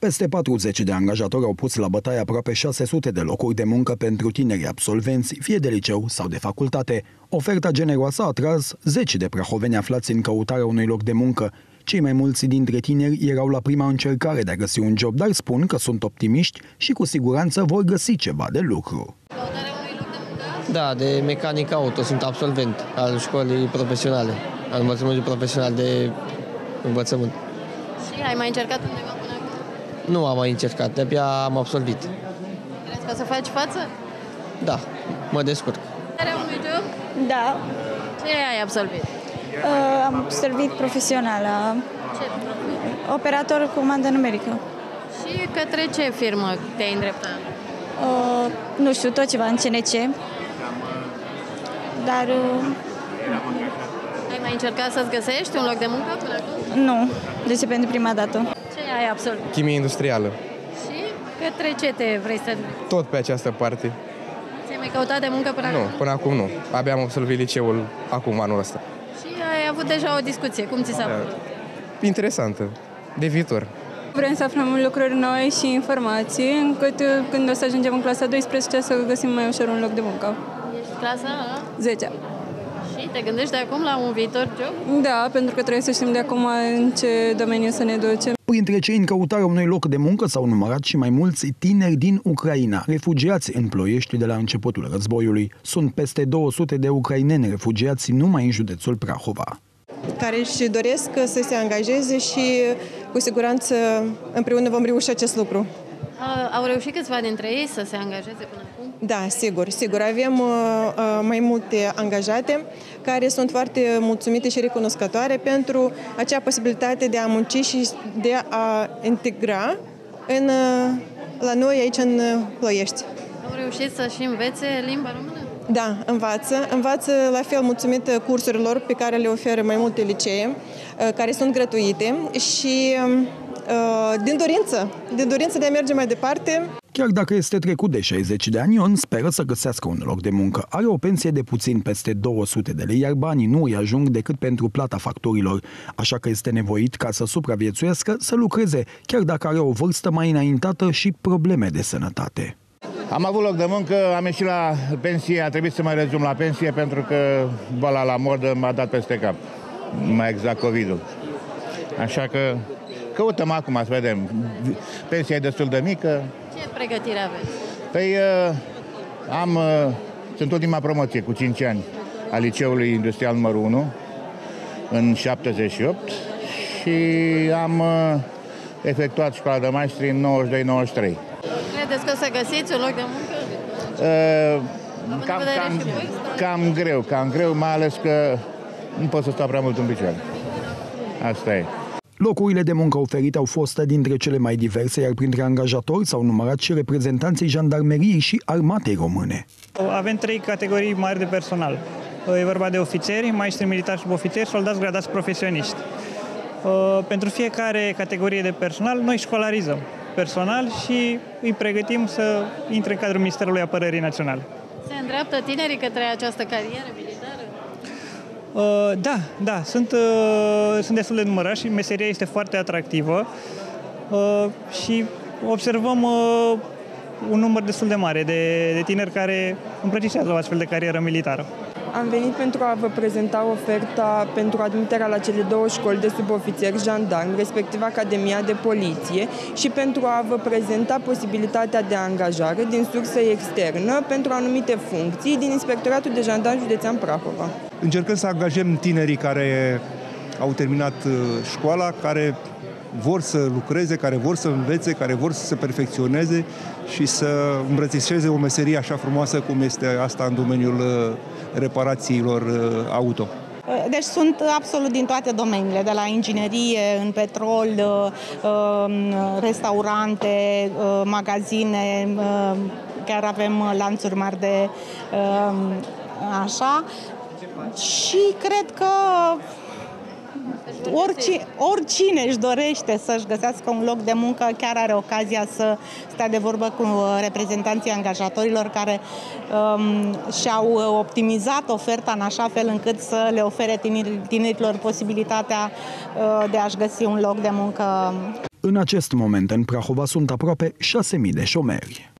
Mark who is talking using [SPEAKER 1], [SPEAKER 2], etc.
[SPEAKER 1] Peste 40 de angajatori au pus la bătaie aproape 600 de locuri de muncă pentru tineri absolvenți, fie de liceu sau de facultate. Oferta generoasă a atras 10 de prahoveni aflați în căutarea unui loc de muncă. Cei mai mulți dintre tineri erau la prima încercare de a găsi un job, dar spun că sunt optimiști și cu siguranță vor găsi ceva de lucru.
[SPEAKER 2] Da, de mecanic auto. Sunt absolvent al școlii profesionale, al învățământului profesional de învățământ.
[SPEAKER 3] Și ai mai încercat undeva până acum?
[SPEAKER 2] Nu am mai încercat, de-abia am absolvit.
[SPEAKER 3] Crezi că o să faci față?
[SPEAKER 2] Da, mă descurc.
[SPEAKER 3] Are unui job?
[SPEAKER 4] Da,
[SPEAKER 3] Ce ai absolvit?
[SPEAKER 4] uh, am servit profesională,
[SPEAKER 3] Ce?
[SPEAKER 4] operator comandă numerică.
[SPEAKER 3] Și către ce firmă te-ai îndreptat?
[SPEAKER 4] Uh, nu știu, tot ceva în CNC, dar uh,
[SPEAKER 3] Ai mai încercat să-ți găsești un loc de muncă până acum?
[SPEAKER 4] nu, deci e pentru prima dată.
[SPEAKER 3] Ce ai absolvit?
[SPEAKER 5] Chimie industrială.
[SPEAKER 3] Și către ce te vrei să...
[SPEAKER 5] Tot pe această parte.
[SPEAKER 3] Ți-ai mai căutat de muncă până
[SPEAKER 5] Nu,
[SPEAKER 3] acum?
[SPEAKER 5] până acum nu. Abia am absolvit liceul acum, anul ăsta.
[SPEAKER 3] Și ai avut deja o discuție. Cum ți s-a părut?
[SPEAKER 5] Interesantă. De viitor.
[SPEAKER 6] Vrem să aflăm lucruri noi și informații, încât uh, când o să ajungem în clasa 12 să găsim mai ușor un loc de muncă.
[SPEAKER 3] Ești clasa a?
[SPEAKER 6] 10.
[SPEAKER 3] Și te gândești de acum la un viitor job?
[SPEAKER 6] Da, pentru că trebuie să știm de acum în ce domeniu să ne ducem.
[SPEAKER 1] Printre cei în căutarea unui loc de muncă s-au numărat și mai mulți tineri din Ucraina, refugiați în Ploiești de la începutul războiului. Sunt peste 200 de ucraineni refugiați numai în județul Prahova.
[SPEAKER 7] care își doresc să se angajeze și cu siguranță împreună vom reuși acest lucru.
[SPEAKER 3] A- Au reușit câțiva dintre ei să se angajeze până acum?
[SPEAKER 7] Da, sigur, sigur. Avem uh, uh, mai multe angajate care sunt foarte mulțumite și recunoscătoare pentru acea posibilitate de a munci și de a integra în, uh, la noi aici în uh, Ploiești.
[SPEAKER 3] Au reușit să și învețe limba română?
[SPEAKER 7] Da, învață. Învață la fel mulțumită cursurilor pe care le oferă mai multe licee, uh, care sunt gratuite și uh, din dorință, din dorință de a merge mai departe,
[SPEAKER 1] Chiar dacă este trecut de 60 de ani, Ion speră să găsească un loc de muncă. Are o pensie de puțin peste 200 de lei, iar banii nu îi ajung decât pentru plata facturilor, așa că este nevoit ca să supraviețuiască să lucreze, chiar dacă are o vârstă mai înaintată și probleme de sănătate.
[SPEAKER 8] Am avut loc de muncă, am ieșit la pensie, a trebuit să mai rezum la pensie pentru că boala la modă m-a dat peste cap, mai exact COVID-ul. Așa că căutăm acum să vedem. Pensia e destul de mică.
[SPEAKER 3] Ce pregătire aveți?
[SPEAKER 8] Păi uh, am, uh, sunt ultima promoție cu 5 ani a Liceului Industrial numărul 1 în 78 și am uh, efectuat școala de maestri în 92-93.
[SPEAKER 3] Credeți că o să găsiți un loc de muncă?
[SPEAKER 8] Uh,
[SPEAKER 3] Având în
[SPEAKER 8] cam,
[SPEAKER 3] vedere
[SPEAKER 8] cam,
[SPEAKER 3] și vârsta?
[SPEAKER 8] cam greu, cam greu, mai ales că nu pot să stau prea mult în picioare. Asta e.
[SPEAKER 1] Locurile de muncă oferite au fost dintre cele mai diverse, iar printre angajatori s-au numărat și reprezentanții jandarmeriei și armatei române.
[SPEAKER 9] Avem trei categorii mari de personal. E vorba de ofițeri, maestri militari și ofițeri, soldați gradați profesioniști. Uh, Pentru fiecare categorie de personal, noi școlarizăm personal și îi pregătim să intre în cadrul Ministerului Apărării Naționale.
[SPEAKER 3] Se îndreaptă tinerii către această carieră militară?
[SPEAKER 9] Uh, Da, da, sunt, uh, sunt destul de numărați și meseria este foarte atractivă uh, și observăm uh, un număr destul de mare de, de tineri care îmbrățișează o astfel de carieră militară.
[SPEAKER 6] Am venit pentru a vă prezenta oferta pentru admiterea la cele două școli de subofițeri jandarmi, respectiv Academia de Poliție, și pentru a vă prezenta posibilitatea de angajare din sursă externă pentru anumite funcții din Inspectoratul de Jandarmi Județean Prahova.
[SPEAKER 10] Încercăm să angajăm tinerii care au terminat uh, școala, care vor să lucreze, care vor să învețe, care vor să se perfecționeze și să îmbrățișeze o meserie așa frumoasă cum este asta în domeniul uh, reparațiilor uh, auto.
[SPEAKER 11] Deci sunt absolut din toate domeniile, de la inginerie, în petrol, restaurante, magazine, chiar avem lanțuri mari de așa. Și cred că Orice, oricine își dorește să-și găsească un loc de muncă, chiar are ocazia să stea de vorbă cu reprezentanții angajatorilor care um, și-au optimizat oferta în așa fel încât să le ofere tineri, tinerilor posibilitatea uh, de a-și găsi un loc de muncă
[SPEAKER 1] În acest moment, în Prahova sunt aproape 6.000 de șomeri.